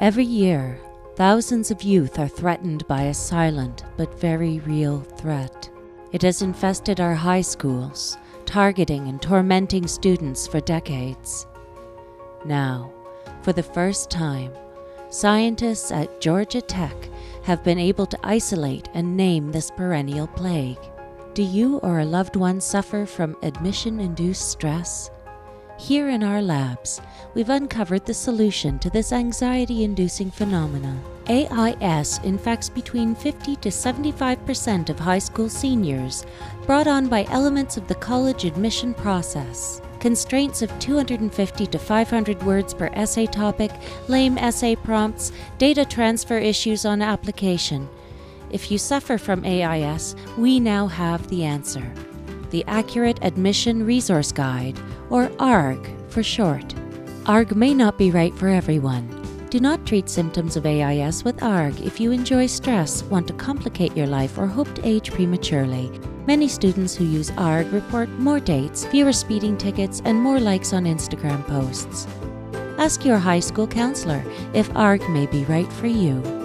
Every year, thousands of youth are threatened by a silent but very real threat. It has infested our high schools, targeting and tormenting students for decades. Now, for the first time, scientists at Georgia Tech have been able to isolate and name this perennial plague. Do you or a loved one suffer from admission induced stress? Here in our labs, we've uncovered the solution to this anxiety inducing phenomenon. AIS infects between 50 to 75% of high school seniors, brought on by elements of the college admission process. Constraints of 250 to 500 words per essay topic, lame essay prompts, data transfer issues on application. If you suffer from AIS, we now have the answer the Accurate Admission Resource Guide, or AARG for short. AARG may not be right for everyone. Do not treat symptoms of AIS with AARG if you enjoy stress, want to complicate your life, or hope to age prematurely. Many students who use AARG report more dates, fewer speeding tickets, and more likes on Instagram posts. Ask your high school counselor if AARG may be right for you.